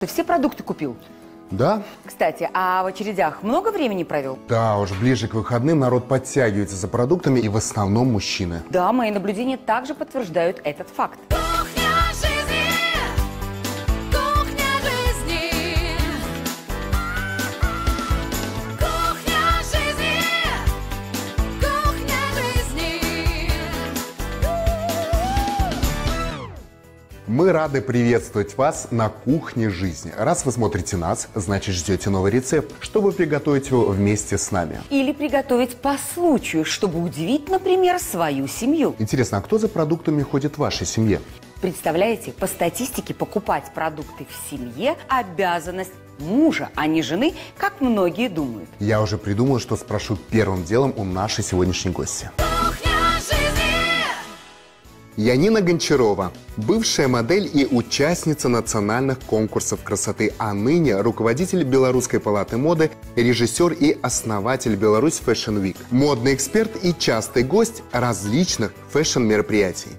Ты все продукты купил? Да? Кстати, а в очередях много времени провел? Да, уж ближе к выходным народ подтягивается за продуктами и в основном мужчины. Да, мои наблюдения также подтверждают этот факт. Мы рады приветствовать вас на кухне жизни. Раз вы смотрите нас, значит ждете новый рецепт, чтобы приготовить его вместе с нами. Или приготовить по случаю, чтобы удивить, например, свою семью. Интересно, а кто за продуктами ходит в вашей семье? Представляете, по статистике покупать продукты в семье – обязанность мужа, а не жены, как многие думают. Я уже придумал, что спрошу первым делом у нашей сегодняшней гости. Янина Гончарова, бывшая модель и участница национальных конкурсов красоты, а ныне руководитель Белорусской палаты моды, режиссер и основатель Беларусь Fashion Week, модный эксперт и частый гость различных фэшн-мероприятий.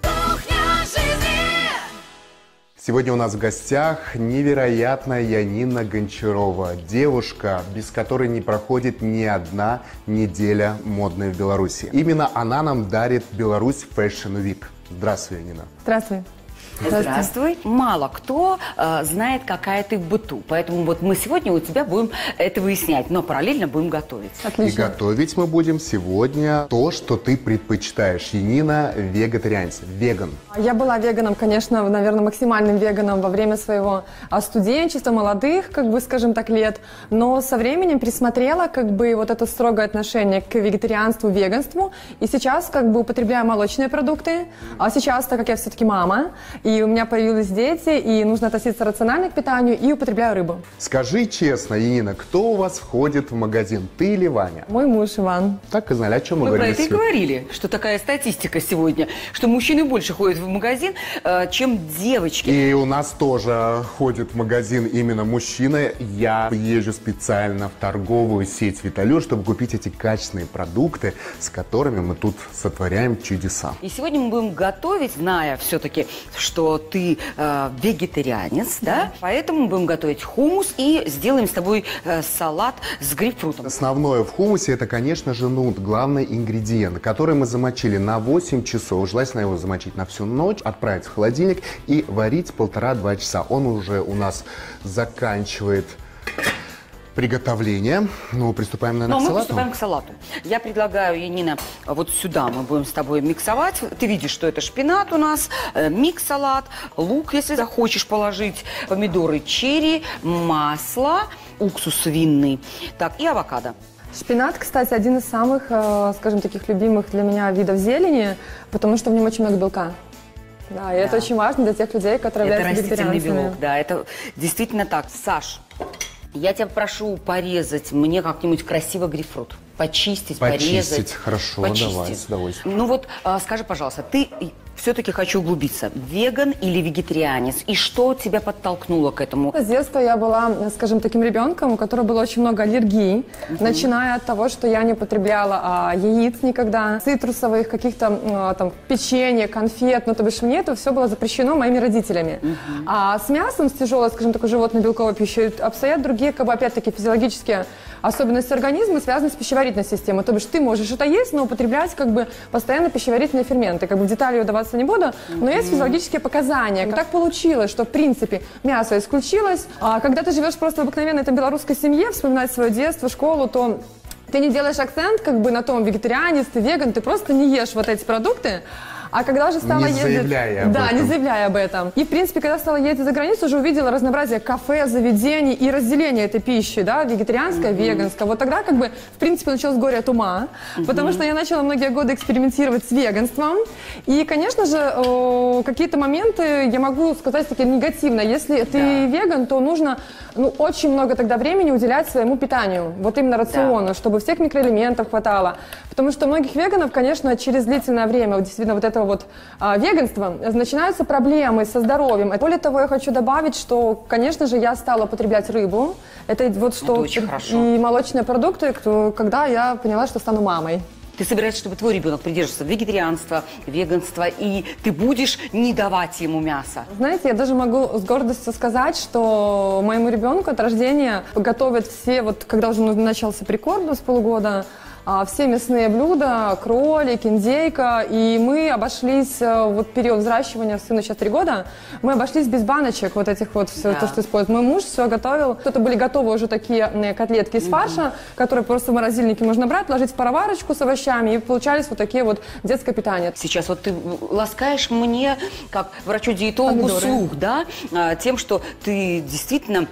Сегодня у нас в гостях невероятная Янина Гончарова. Девушка, без которой не проходит ни одна неделя модной в Беларуси. Именно она нам дарит Беларусь Fashion Week. Здравствуй, Янина. Здравствуй. Здравствуй. Мало кто э, знает, какая ты в быту. Поэтому вот мы сегодня у тебя будем это выяснять, но параллельно будем готовить. И Отлично. готовить мы будем сегодня то, что ты предпочитаешь. Янина вегетарианец, веган. Я была веганом, конечно, наверное, максимальным веганом во время своего а, студенчества, молодых, как бы, скажем так, лет. Но со временем присмотрела, как бы, вот это строгое отношение к вегетарианству, веганству. И сейчас, как бы, употребляю молочные продукты. А сейчас, так как я все-таки мама, и у меня появились дети, и нужно относиться рационально к питанию, и употребляю рыбу. Скажи честно, Янина, кто у вас входит в магазин, ты или Ваня? Мой муж Иван. Так и знали, о чем мы Мы про говорили это и говорили, что такая статистика сегодня, что мужчины больше ходят в магазин, э, чем девочки. И у нас тоже ходит в магазин именно мужчина. Я езжу специально в торговую сеть Виталю, чтобы купить эти качественные продукты, с которыми мы тут сотворяем чудеса. И сегодня мы будем готовить, зная все-таки, что ты э, вегетарианец, да? Поэтому мы будем готовить хумус и сделаем с тобой э, салат с грейпфрутом. Основное в хумусе это, конечно же, нут, главный ингредиент, который мы замочили на 8 часов. Желательно его замочить на всю ночь, отправить в холодильник и варить полтора-два часа. Он уже у нас заканчивает приготовление. Ну, приступаем, наверное, Но к мы салату. приступаем к салату. Я предлагаю, Янина, вот сюда мы будем с тобой миксовать. Ты видишь, что это шпинат у нас, э, микс-салат, лук, если захочешь положить, помидоры черри, масло, уксус винный, так, и авокадо. Шпинат, кстати, один из самых, э, скажем, таких любимых для меня видов зелени, потому что в нем очень много белка. Да, и это Да. очень важно для тех людей, которые Это являются растительный вегетарианцами. белок, да, это действительно так. Саш, я тебя прошу порезать мне как-нибудь красиво грейпфрут. Почистить, Почистить, порезать. хорошо, Почистить. давай, с удовольствием. Ну вот, а, скажи, пожалуйста, ты все-таки хочу углубиться. Веган или вегетарианец? И что тебя подтолкнуло к этому? С детства я была, скажем, таким ребенком, у которого было очень много аллергий, начиная от того, что я не употребляла а, яиц никогда, цитрусовых, каких-то а, там печенья, конфет, ну то бишь мне это все было запрещено моими родителями. А с мясом, с тяжелой, скажем, такой животно-белковой пищей обстоят другие, как бы опять-таки физиологические особенности организма, связанные с пищеварительной системой. То бишь ты можешь это есть, но употреблять как бы постоянно пищеварительные ферменты. Как бы в детали удаваться не буду, но есть физиологические показания. Так получилось, что в принципе мясо исключилось. А когда ты живешь просто в обыкновенной там, белорусской семье, вспоминать свое детство, школу, то ты не делаешь акцент как бы на том, вегетарианец, ты веган, ты просто не ешь вот эти продукты. А когда уже стала Не ездить... заявляя об да, этом. не заявляя об этом. И, в принципе, когда стала ездить за границу, уже увидела разнообразие кафе, заведений и разделение этой пищи, да, вегетарианская, веганская. Вот тогда, как бы, в принципе, началось горе от ума, потому что я начала многие годы экспериментировать с веганством. И, конечно же, какие-то моменты я могу сказать таки негативно. Если ты веган, то нужно ну, очень много тогда времени уделять своему питанию, вот именно рациону, чтобы всех микроэлементов хватало. Потому что у многих веганов, конечно, через длительное время, вот действительно, вот этого вот а, веганства, начинаются проблемы со здоровьем. Более того, я хочу добавить, что, конечно же, я стала употреблять рыбу. Это вот что... очень хорошо. И молочные продукты, когда я поняла, что стану мамой. Ты собираешься, чтобы твой ребенок придерживался вегетарианства, веганства, и ты будешь не давать ему мясо. Знаете, я даже могу с гордостью сказать, что моему ребенку от рождения готовят все, вот когда уже начался прикорм с полугода, а, все мясные блюда, кролик, индейка, и мы обошлись, э, вот период взращивания, сыну сейчас три года, мы обошлись без баночек вот этих вот, все Да. то, что используют. Мой муж все готовил, это были готовы уже такие м, котлетки из фарша, которые просто в морозильнике можно брать, ложить в пароварочку с овощами, и получались вот такие вот детское питание. Сейчас вот ты ласкаешь мне, как врачу-диетологу, слух, да, а, тем, что ты действительно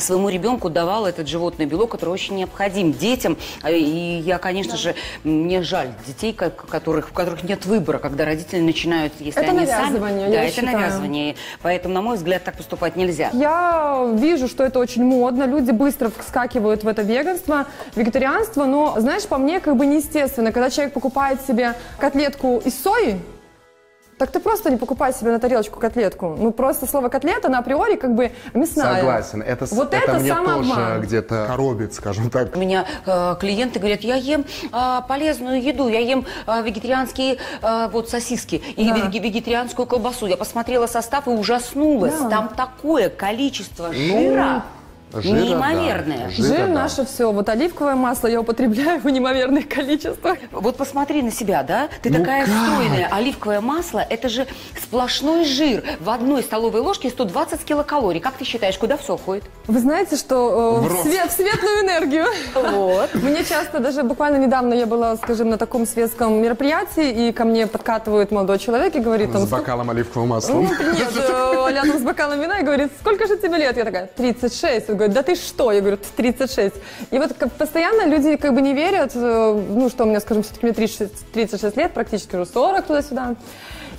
своему ребенку давал этот животный белок, который очень необходим детям. А, И я, конечно же, мне жаль детей, как- которых, у которых нет выбора, когда родители начинают, если Это они навязывание, сами... Да, это считаю. навязывание. Поэтому, на мой взгляд, так поступать нельзя. Я вижу, что это очень модно, люди быстро вскакивают в это веганство, вегетарианство, но, знаешь, по мне как бы неестественно, когда человек покупает себе котлетку из сои, так ты просто не покупай себе на тарелочку котлетку. Ну, просто слово котлета, она априори как бы мясная. Согласен. Это, Вот это, это мне тоже где-то коробит, скажем так. У меня э, клиенты говорят, я ем а, полезную еду, я ем а, вегетарианские а, вот сосиски и Да. веге- вегетарианскую колбасу. Я посмотрела состав и ужаснулась. Да. Там такое количество жира, жира, неимоверное. да. Жир Жира, да. наше все. Вот оливковое масло я употребляю в неимоверных количествах. Вот посмотри на себя, да? Ты Ну такая как? стройная. Оливковое масло – это же сплошной жир. В одной столовой ложке 120 килокалорий. Как ты считаешь, куда все уходит? Вы знаете, что э, В в, свет- в светлую энергию. Вот. Мне часто, даже буквально недавно я была, скажем, на таком светском мероприятии, и ко мне подкатывает молодой человек и говорит, С бокалом оливкового масла. Ну, нет, э, рядом с бокалом вина и говорит, сколько же тебе лет? Я такая, 36. Он говорит, да ты что? Я говорю, 36. И вот как постоянно люди как бы не верят, э, ну, что у меня, скажем, все-таки мне 36, 36 лет, практически уже 40 туда-сюда.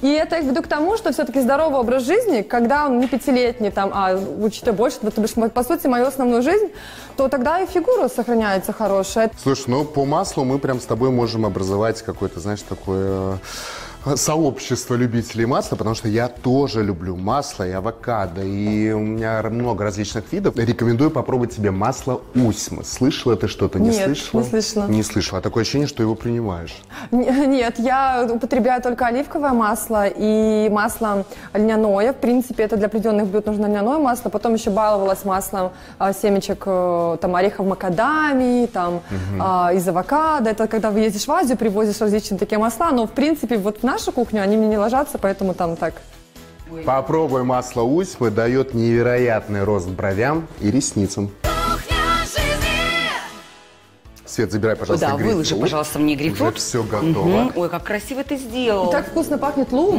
И это я веду к тому, что все-таки здоровый образ жизни, когда он не пятилетний, там, а учитывая больше, то бишь, по сути, мою основную жизнь, то тогда и фигура сохраняется хорошая. Слушай, ну по маслу мы прям с тобой можем образовать какое-то, знаешь, такое э, сообщество любителей масла, потому что я тоже люблю масло и авокадо, и у меня много различных видов. Рекомендую попробовать тебе масло усьмы. Слышала ты что-то? Не Нет, слышала? не слышала. Не слышала. Такое ощущение, что его принимаешь. Н- Нет, я употребляю только оливковое масло и масло льняное. В принципе, это для определенных блюд нужно льняное масло. Потом еще баловалась маслом а, семечек э, там, орехов макадамии, там, а, из авокадо. Это когда вы ездишь в Азию, привозишь различные такие масла. Но, в принципе, вот в нашу кухню они мне не ложатся, поэтому там так. Попробуй масло усьмы, дает невероятный рост бровям и ресницам. Свет, забирай, пожалуйста, да, выложи, грейпфрут. пожалуйста, мне грейпфрут. Уже все готово. Мгм. Ой, как красиво ты сделал. И так вкусно пахнет лук.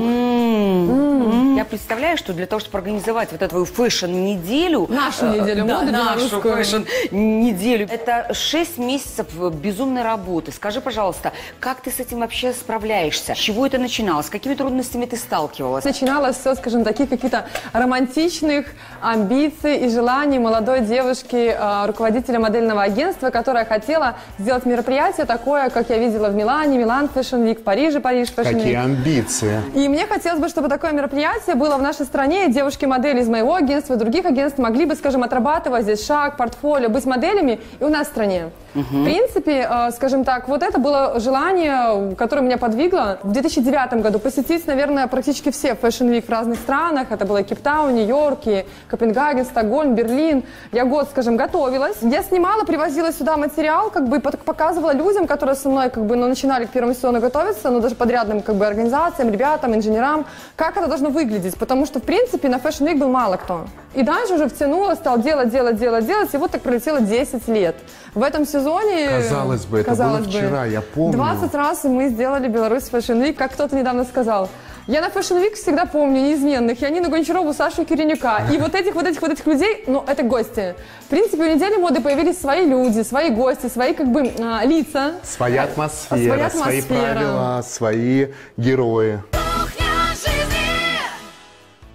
Я представляю, что для того, чтобы организовать вот эту фэшн-неделю... Нашу э, неделю да, моды нашу белорусскую. фэшн-неделю. Это 6 месяцев безумной работы. Скажи, пожалуйста, как ты с этим вообще справляешься? С чего это начиналось? С какими трудностями ты сталкивалась? Начиналось все, скажем, таких каких-то романтичных амбиций и желаний молодой девушки, э, руководителя модельного агентства, которая хотела сделать мероприятие такое, как я видела в Милане, Милан Fashion Week, в Париже, Париж Fashion Какие Week. амбиции. И мне хотелось бы, чтобы такое мероприятие было в нашей стране, и девушки-модели из моего агентства, и других агентств могли бы, скажем, отрабатывать здесь шаг, портфолио, быть моделями и у нас в стране. В принципе, э, скажем так, вот это было желание, которое меня подвигло в 2009 году посетить, наверное, практически все Fashion Week в разных странах. Это было Кейптаун, Нью-Йорк, и Копенгаген, Стокгольм, Берлин. Я год, скажем, готовилась. Я снимала, привозила сюда материал, как бы пот- показывала людям, которые со мной как бы ну, начинали к первому сезону готовиться, ну даже подрядным как бы организациям, ребятам, инженерам, как это должно выглядеть. Потому что, в принципе, на Fashion Week был мало кто. И дальше уже втянула, стал делать, делать, делать, делать, и вот так пролетело 10 лет. В этом сезоне... Казалось бы, это было вчера, я помню. 20 раз мы сделали Беларусь Fashion Week, как кто-то недавно сказал. Я на Fashion Week всегда помню неизменных. Я Нину Гончарову, Сашу Киренюка. И вот этих, вот этих, вот этих людей, ну, это гости. В принципе, в неделе моды появились свои люди, свои гости, свои, как бы, а, лица. Своя атмосфера, Своя свои атмосфера. правила, свои герои.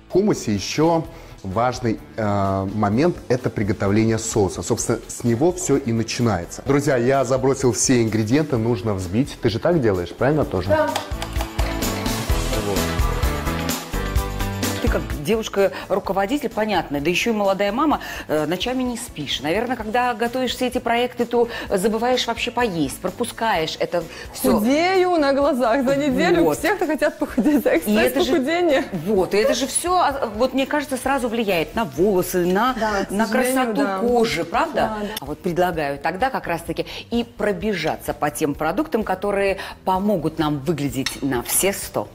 В хумусе еще важный э, момент – это приготовление соуса. Собственно, с него все и начинается. Друзья, я забросил все ингредиенты, нужно взбить. Ты же так делаешь, правильно тоже? Да. Ты как девушка-руководитель, понятно, да еще и молодая мама, э, ночами не спишь. Наверное, когда готовишь все эти проекты, то забываешь вообще поесть, пропускаешь это все. Худею на глазах за неделю. Вот. Все, кто хотят похудеть. Я, И это же, похудение. вот, и это же все, вот мне кажется, сразу влияет на волосы, на, Да, на красоту да. кожи, правда? Да, да. А вот предлагаю тогда как раз-таки и пробежаться по тем продуктам, которые помогут нам выглядеть на все сто.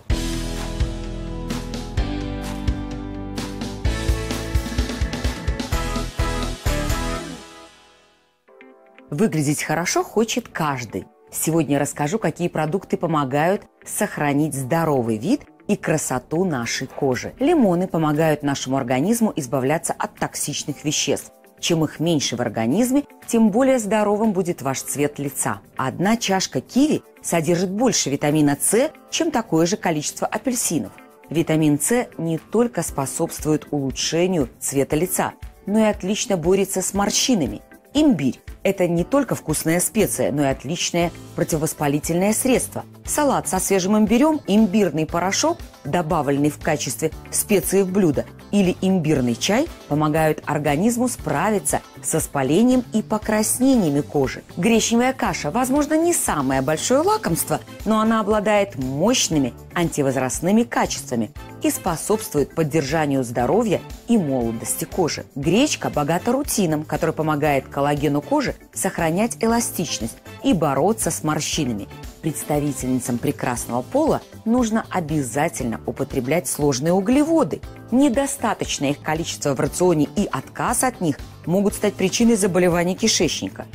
Выглядеть хорошо хочет каждый. Сегодня расскажу, какие продукты помогают сохранить здоровый вид и красоту нашей кожи. Лимоны помогают нашему организму избавляться от токсичных веществ. Чем их меньше в организме, тем более здоровым будет ваш цвет лица. Одна чашка киви содержит больше витамина С, чем такое же количество апельсинов. Витамин С не только способствует улучшению цвета лица, но и отлично борется с морщинами. Имбирь – это не только вкусная специя, но и отличное противовоспалительное средство. Салат со свежим имбирем, имбирный порошок, добавленный в качестве специи в блюдо, или имбирный чай помогают организму справиться с воспалением и покраснениями кожи. Гречневая каша, возможно, не самое большое лакомство, но она обладает мощными антивозрастными качествами и способствует поддержанию здоровья и молодости кожи. Гречка богата рутином, который помогает коллагену кожи сохранять эластичность и бороться с морщинами. Представительницам прекрасного пола нужно обязательно употреблять сложные углеводы. Недостаточное их количество в рационе и отказ от них могут стать причиной заболеваний кишечника.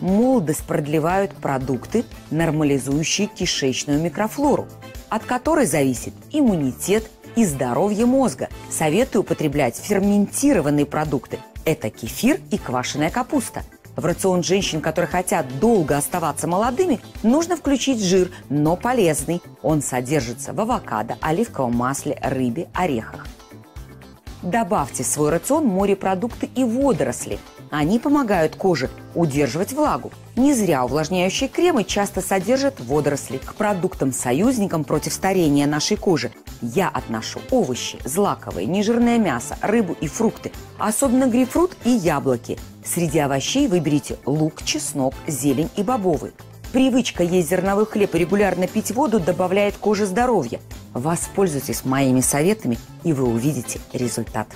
Молодость продлевают продукты, нормализующие кишечную микрофлору, от которой зависит иммунитет и здоровье мозга. Советую употреблять ферментированные продукты. Это кефир и квашеная капуста. В рацион женщин, которые хотят долго оставаться молодыми, нужно включить жир, но полезный. Он содержится в авокадо, оливковом масле, рыбе, орехах. Добавьте в свой рацион морепродукты и водоросли. Они помогают коже удерживать влагу. Не зря увлажняющие кремы часто содержат водоросли. К продуктам-союзникам против старения нашей кожи я отношу овощи, злаковые, нежирное мясо, рыбу и фрукты, особенно грейпфрут и яблоки. Среди овощей выберите лук, чеснок, зелень и бобовые. Привычка есть зерновой хлеб и регулярно пить воду добавляет коже здоровья. Воспользуйтесь моими советами, и вы увидите результат.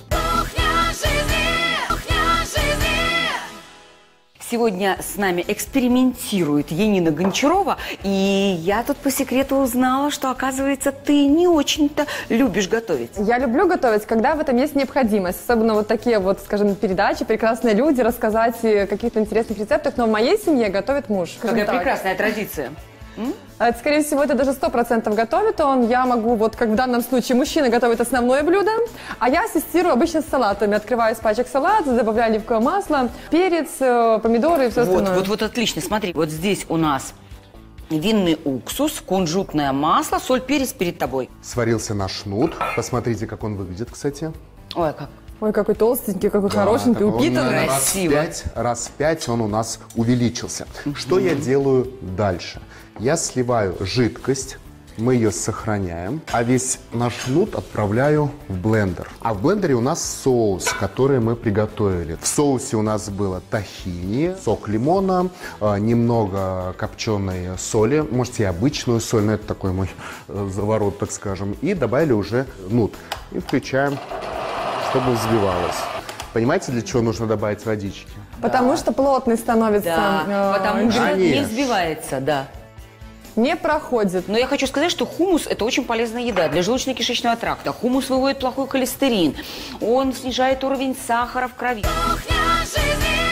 Сегодня с нами экспериментирует Енина Гончарова, и я тут по секрету узнала, что, оказывается, ты не очень-то любишь готовить. Я люблю готовить, когда в этом есть необходимость. Особенно вот такие вот, скажем, передачи, прекрасные люди, рассказать о каких-то интересных рецептах. Но в моей семье готовит муж. Какая так. прекрасная традиция. А это, скорее всего, это даже 100% готовит он. Я могу, вот как в данном случае, мужчина готовит основное блюдо, а я ассистирую обычно с салатами. Открываю из пачек салат, добавляю оливковое масло, перец, э, помидоры и все Вот, остальное. вот, вот отлично. Смотри, вот здесь у нас винный уксус, кунжутное масло, соль, перец перед тобой. Сварился наш нут. Посмотрите, как он выглядит, кстати. Ой, как Ой, какой толстенький, какой хорошенький, Да, он, упитанный. раз в пять, раз в пять он у нас увеличился. Что я делаю дальше? Я сливаю жидкость, мы ее сохраняем, а весь наш нут отправляю в блендер. А в блендере у нас соус, который мы приготовили. В соусе у нас было тахини, сок лимона, э, немного копченой соли, можете и обычную соль, но это такой мой э, заворот, так скажем, и добавили уже нут. И включаем чтобы взбивалось. Понимаете, для чего нужно добавить водички? Потому что плотный становится. Да, э, потому что не взбивается, да. Не проходит. Но я хочу сказать, что хумус – это очень полезная еда для желудочно-кишечного тракта. Хумус выводит плохой холестерин, он снижает уровень сахара в крови. Кухня жизни.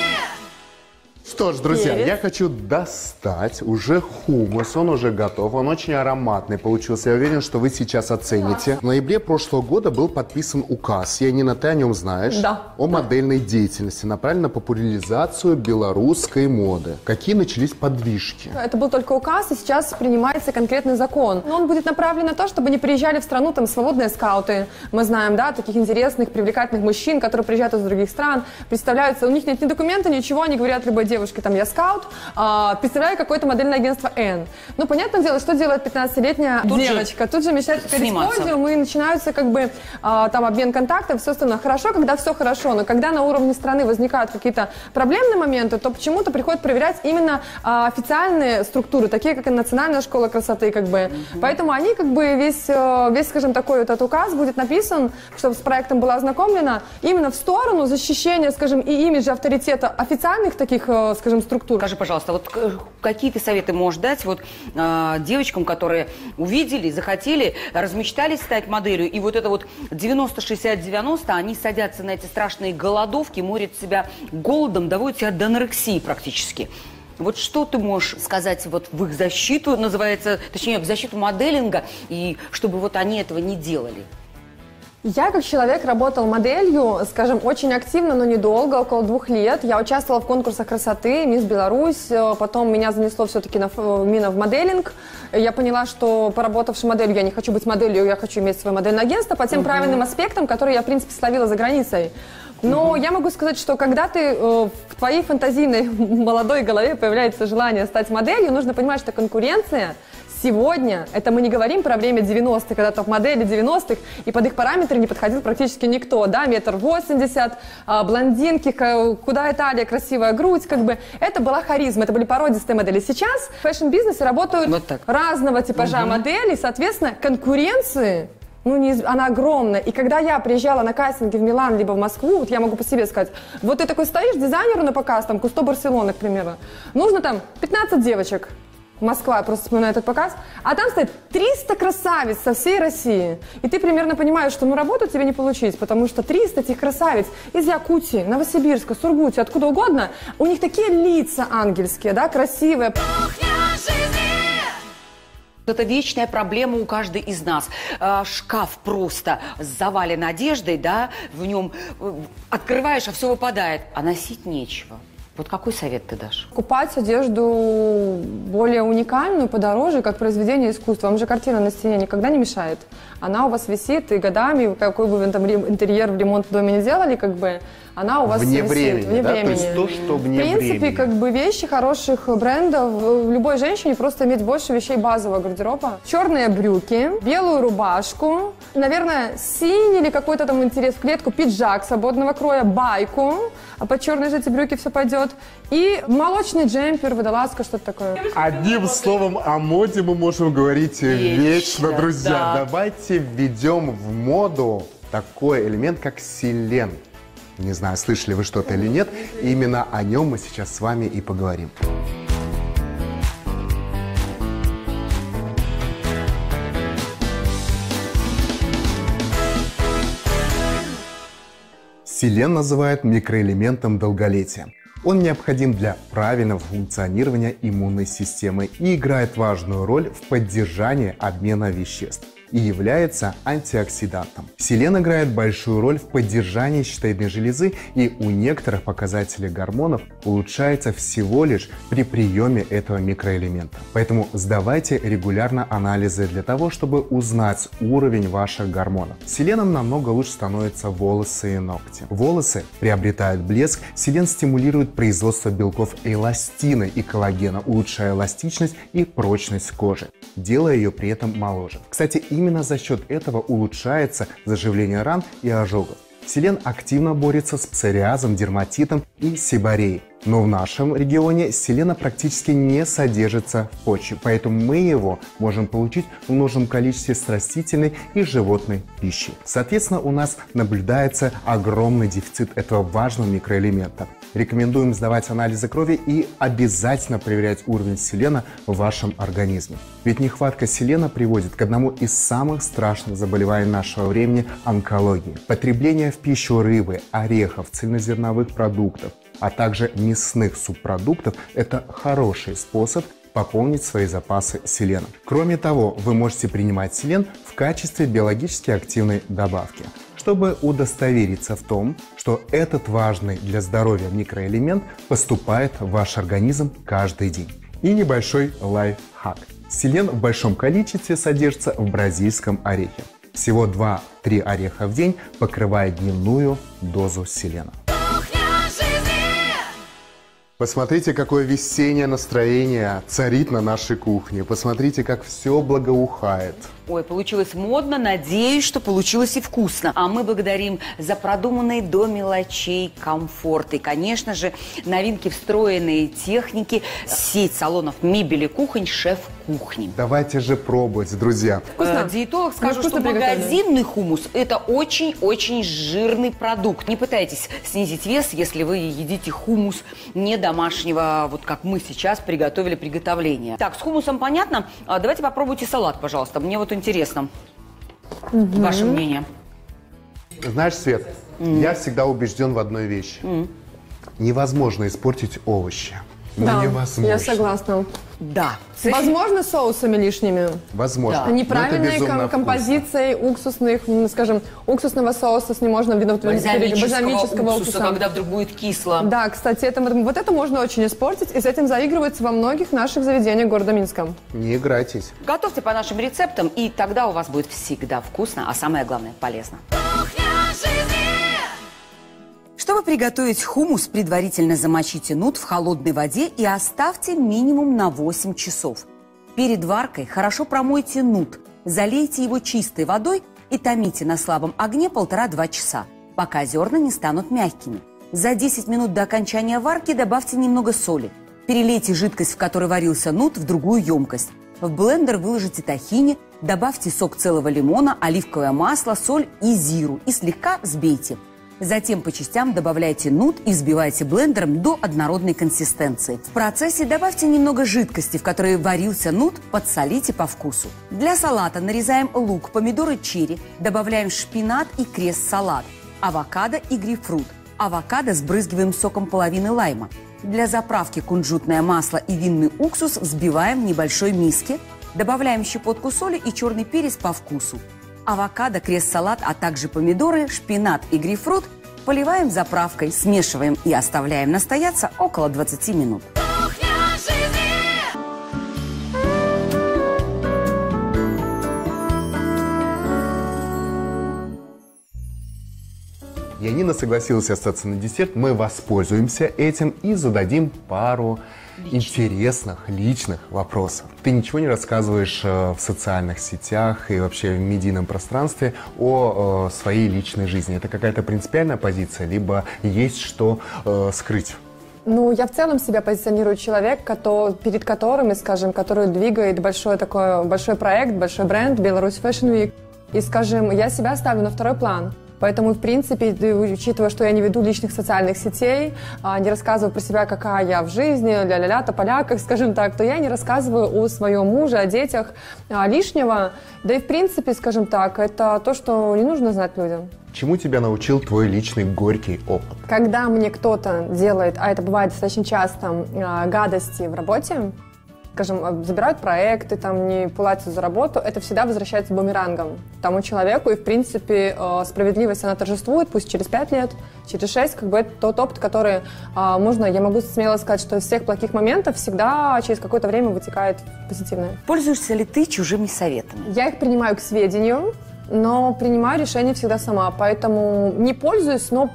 Что ж, друзья, Перец. я хочу достать уже хумус. Он уже готов, он очень ароматный получился. Я уверен, что вы сейчас оцените. В ноябре прошлого года был подписан указ, Янина, ты о нем знаешь, Да. о модельной деятельности, направленной на популяризацию белорусской моды. Какие начались подвижки? Это был только указ, и сейчас принимается конкретный закон. Но он будет направлен на то, чтобы не приезжали в страну там свободные скауты. Мы знаем, да, таких интересных, привлекательных мужчин, которые приезжают из других стран, представляются, у них нет ни документа, ничего, они говорят любой девушке, девушки, там, я скаут, а, представляю какое-то модельное агентство N. Ну, понятное дело, что делает 15-летняя Тут же девочка? Тут же мечтает перейти в сниматься. подиум, и начинаются как бы а, там обмен контактов, все остальное. Хорошо, когда все хорошо, но когда на уровне страны возникают какие-то проблемные моменты, то почему-то приходят проверять именно а, официальные структуры, такие как и Национальная школа красоты, как бы. Поэтому они как бы весь, э, весь, скажем, такой вот этот указ будет написан, чтобы с проектом была ознакомлена именно в сторону защищения, скажем, и имиджа авторитета официальных таких, э, скажем, структур. Скажи, пожалуйста, вот э, какие ты советы можешь дать вот э, девочкам, которые увидели, захотели, размечтались стать моделью, и вот это вот 90-60-90, они садятся на эти страшные голодовки, морят себя голодом, доводят себя до анорексии практически. Вот что ты можешь сказать вот в их защиту, называется, точнее, в защиту моделинга, и чтобы вот они этого не делали? Я как человек работал моделью, скажем, очень активно, но недолго, около двух лет. Я участвовала в конкурсах красоты, Мисс Беларусь, э, потом меня занесло все-таки на, ф- именно в моделинг. Я поняла, что поработавши моделью, я не хочу быть моделью, я хочу иметь свое модельное агентство по тем правильным аспектам, которые я, в принципе, словила за границей. Но я могу сказать, что когда ты э, в твоей фантазийной молодой голове появляется желание стать моделью, нужно понимать, что конкуренция Сегодня, это мы не говорим про время 90-х, когда топ-модели 90-х, и под их параметры не подходил практически никто, да, метр восемьдесят, а, блондинки, ка- худая талия, красивая грудь, как бы, это была харизма, это были породистые модели. Сейчас в фэшн-бизнесе работают Вот так. разного типажа моделей, соответственно, конкуренции ну, не, она огромная. И когда я приезжала на кастинги в Милан, либо в Москву, вот я могу по себе сказать, вот ты такой стоишь, дизайнеру на показ, там, Custo Barcelona, к примеру, нужно там 15 девочек, Москва, я просто вспоминаю этот показ, а там стоит 300 красавиц со всей России. И ты примерно понимаешь, что ну работу тебе не получить, потому что 300 этих красавиц из Якутии, Новосибирска, Сургути, откуда угодно, у них такие лица ангельские, да, красивые. Это вечная проблема у каждой из нас. А, Шкаф просто завален одеждой, да, в нем э, открываешь, а все выпадает, а носить нечего. Вот какой совет ты дашь? Покупать одежду более уникальную, подороже, как произведение искусства. Вам же картина на стене никогда не мешает. Она у вас висит, и годами, какой бы вы там интерьер в ремонт в доме не делали, как бы, она у вас Вне висит. времени, вне да? То времени. есть то, что вне В принципе, времени. как бы вещи хороших брендов, любой женщине просто иметь больше вещей базового гардероба. Черные брюки, белую рубашку, наверное, синий или какой-то там интерес в клетку, пиджак свободного кроя, байку, а под черные же эти брюки все пойдет. И молочный джемпер, водолазка, что-то такое. Одним словом, о моде мы можем говорить вечно, Вечно, друзья. да. Давайте введем в моду такой элемент, как селен. Не знаю, слышали вы что-то или нет. Именно о нем мы сейчас с вами и поговорим. Селен называют микроэлементом долголетия. Он необходим для правильного функционирования иммунной системы и играет важную роль в поддержании обмена веществ и является антиоксидантом. Селен играет большую роль в поддержании щитовидной железы и у некоторых показателей гормонов улучшается всего лишь при приеме этого микроэлемента. Поэтому сдавайте регулярно анализы для того, чтобы узнать уровень ваших гормонов. Селеном намного лучше становятся волосы и ногти. Волосы приобретают блеск, селен стимулирует производство белков эластина и коллагена, улучшая эластичность и прочность кожи, делая ее при этом моложе. Кстати, именно за счет этого улучшается заживление ран и ожогов. Селен активно борется с псориазом, дерматитом и сибареей. Но в нашем регионе селена практически не содержится в почве, поэтому мы его можем получить в нужном количестве с растительной и животной пищи. Соответственно, у нас наблюдается огромный дефицит этого важного микроэлемента. Рекомендуем сдавать анализы крови и обязательно проверять уровень селена в вашем организме. Ведь нехватка селена приводит к одному из самых страшных заболеваний нашего времени – онкологии. Потребление в пищу рыбы, орехов, цельнозерновых продуктов, а также мясных субпродуктов – это хороший способ пополнить свои запасы селена. Кроме того, вы можете принимать селен в качестве биологически активной добавки, чтобы удостовериться в том, что этот важный для здоровья микроэлемент поступает в ваш организм каждый день. И небольшой лайфхак. Селен в большом количестве содержится в бразильском орехе. Всего 2-3 ореха в день покрывает дневную дозу селена. Посмотрите, какое весеннее настроение царит на нашей кухне. Посмотрите, как все благоухает. Ой, получилось модно, надеюсь, что получилось и вкусно. А мы благодарим за продуманный до мелочей комфорт. И, конечно же, новинки встроенные техники, сеть салонов мебели кухонь, шеф-кухни. Давайте же пробовать, друзья. Вкусно. Э, Диетолог скажет, вкусно что магазинный хумус – это очень-очень жирный продукт. Не пытайтесь снизить вес, если вы едите хумус не домашнего, вот как мы сейчас приготовили приготовление. Так, с хумусом понятно. А давайте попробуйте салат, пожалуйста. Мне вот интересно ваше мнение. Знаешь, Свет, я всегда убежден в одной вещи. Невозможно испортить овощи. Ну, Да, невозможно. я согласна. Да. Возможно, соусами лишними. Возможно. Да. Неправильной безумно ком- вкусно. композицией уксусных, скажем, уксусного соуса с не можно Бальзамического, уксуса, когда вдруг будет кисло. Да, кстати, это, вот это можно очень испортить, и с этим заигрывается во многих наших заведениях города Минска. Не играйтесь. Готовьте по нашим рецептам, и тогда у вас будет всегда вкусно, а самое главное – полезно. Кухня жизни. Чтобы приготовить хумус, предварительно замочите нут в холодной воде и оставьте минимум на 8 часов. Перед варкой хорошо промойте нут, залейте его чистой водой и томите на слабом огне полтора-два часа, пока зерна не станут мягкими. За 10 минут до окончания варки добавьте немного соли. Перелейте жидкость, в которой варился нут, в другую емкость. В блендер выложите тахини, добавьте сок целого лимона, оливковое масло, соль и зиру и слегка взбейте. Затем по частям добавляйте нут и взбивайте блендером до однородной консистенции. В процессе добавьте немного жидкости, в которой варился нут, подсолите по вкусу. Для салата нарезаем лук, помидоры черри, добавляем шпинат и крест-салат, авокадо и грейпфрут. Авокадо сбрызгиваем соком половины лайма. Для заправки кунжутное масло и винный уксус взбиваем в небольшой миске, добавляем щепотку соли и черный перец по вкусу. Авокадо, крест-салат, а также помидоры, шпинат и грейпфрут поливаем заправкой, смешиваем и оставляем настояться около 20 минут. Янина согласилась остаться на десерт. Мы воспользуемся этим и зададим пару интересных, личных вопросов. Ты ничего не рассказываешь э, в социальных сетях и вообще в медийном пространстве о э, своей личной жизни. Это какая-то принципиальная позиция, либо есть что э, скрыть? Ну, я в целом себя позиционирую человек, кото- перед которым, и, скажем, который двигает большой такой, большой проект, большой бренд Беларусь Fashion Week. И, скажем, я себя ставлю на второй план. Поэтому, в принципе, ты, учитывая, что я не веду личных социальных сетей, а, не рассказываю про себя, какая я в жизни, ля-ля-ля, тополяках, скажем так, то я не рассказываю о своем муже, о детях а, лишнего. Да и, в принципе, скажем так, это то, что не нужно знать людям. Чему тебя научил твой личный горький опыт? Когда мне кто-то делает, а это бывает достаточно часто, а, гадости в работе, скажем, а, забирают проекты, там не платят за работу, это всегда возвращается бумерангом тому человеку, и, в принципе, э, справедливость, она торжествует, пусть через пять лет, через шесть, как бы это тот опыт, который а, можно, я могу смело сказать, что из всех плохих моментов всегда через какое-то время вытекает позитивное. Пользуешься ли ты чужими советами? Я их принимаю к сведению, но принимаю решение всегда сама, поэтому не пользуюсь, но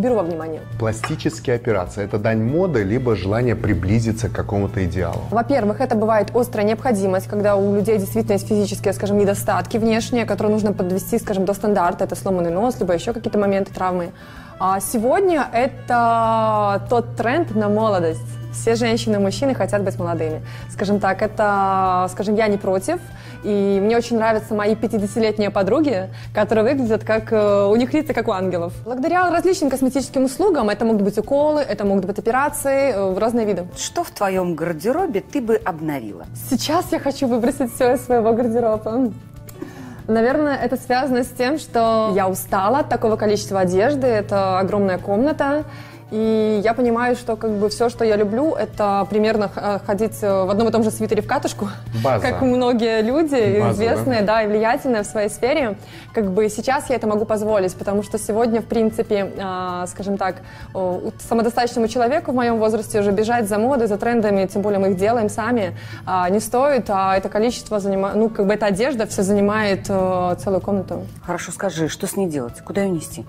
беру во внимание. Пластические операции – это дань моды, либо желание приблизиться к какому-то идеалу? Во-первых, это бывает острая необходимость, когда у людей действительно есть физические, скажем, недостатки внешние, которые нужно подвести, скажем, до стандарта. Это сломанный нос, либо еще какие-то моменты травмы. А сегодня это тот тренд на молодость. Все женщины и мужчины хотят быть молодыми. Скажем так, это, скажем, я не против. И мне очень нравятся мои 50-летние подруги, которые выглядят как... э, У них лица как у ангелов. Благодаря различным косметическим услугам, это могут быть уколы, это могут быть операции, э, разные виды. Что в твоем гардеробе ты бы обновила? Сейчас я хочу выбросить все из своего гардероба. Наверное, это связано с тем, что я устала от такого количества одежды. Это огромная комната. И я понимаю, что как бы все, что я люблю, это примерно х- ходить э, в одном и том же свитере в катушку, База. как многие люди, База, известные, да? и влиятельные в своей сфере. Как бы сейчас я это могу позволить, потому что сегодня, в принципе, а, скажем так, самодостаточному человеку в моем возрасте уже бежать за модой, за трендами, тем более мы их делаем сами, а, не стоит, а это количество занимает, ну, как бы эта одежда все занимает э, целую комнату. Хорошо, скажи, что с ней делать? Куда ее нести?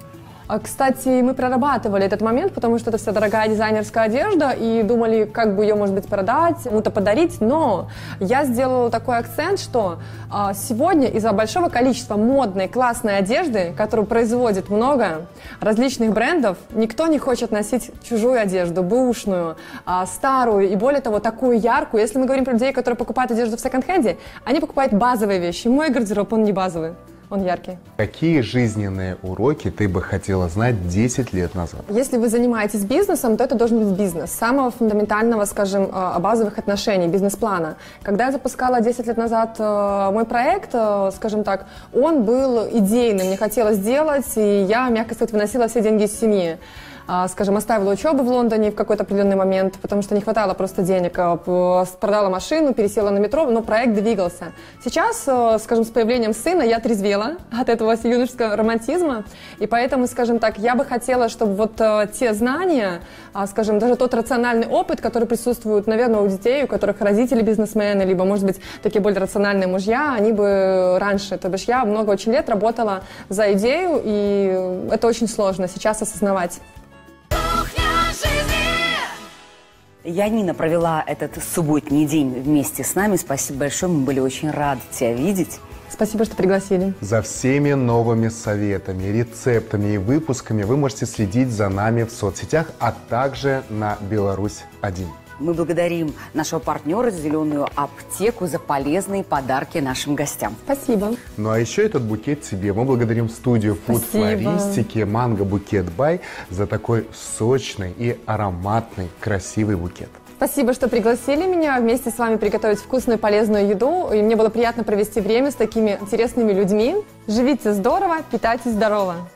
А, Кстати, мы прорабатывали этот момент, потому что это вся дорогая дизайнерская одежда, и думали, как бы ее, может быть, продать, кому-то подарить, но я сделала такой акцент, что а, сегодня из-за большого количества модной, классной одежды, которую производит много различных брендов, никто не хочет носить чужую одежду, бэушную, а, старую и, более того, такую яркую. Если мы говорим про людей, которые покупают одежду в секонд-хенде, они покупают базовые вещи. Мой гардероб, он не базовый, он яркий. Какие жизненные уроки ты бы хотела знать 10 лет назад? Если вы занимаетесь бизнесом, то это должен быть бизнес. Самого фундаментального, скажем, э, базовых отношений, бизнес-плана. Когда я запускала 10 лет назад э, мой проект, э, скажем так, он был идейным, мне хотелось сделать, и я, мягко сказать, выносила все деньги из семьи. А, Скажем, оставила учебу в Лондоне в какой-то определенный момент, потому что не хватало просто денег. А, Продала машину, пересела на метро, но проект двигался. Сейчас, э, скажем, с появлением сына я трезвела от этого юношеского романтизма. И поэтому, скажем так, я бы хотела, чтобы вот те знания, а, скажем, даже тот рациональный опыт, который присутствует, наверное, у детей, у которых родители бизнесмены, либо, может быть, такие более рациональные мужья, они бы раньше, то бишь я много очень лет работала за идею, и это очень сложно сейчас осознавать. Янина провела этот субботний день вместе с нами. Спасибо большое, мы были очень рады тебя видеть. Спасибо, что пригласили. За всеми новыми советами, рецептами и выпусками вы можете следить за нами в соцсетях, а также на Беларусь-1. Мы благодарим нашего партнера «Зеленую аптеку» за полезные подарки нашим гостям. Спасибо. Ну а еще этот букет тебе. Мы благодарим студию Food. Флористики Манго Букет Бай за такой сочный и ароматный красивый букет. Спасибо, что пригласили меня вместе с вами приготовить вкусную и полезную еду. И мне было приятно провести время с такими интересными людьми. Живите здорово, питайтесь здорово.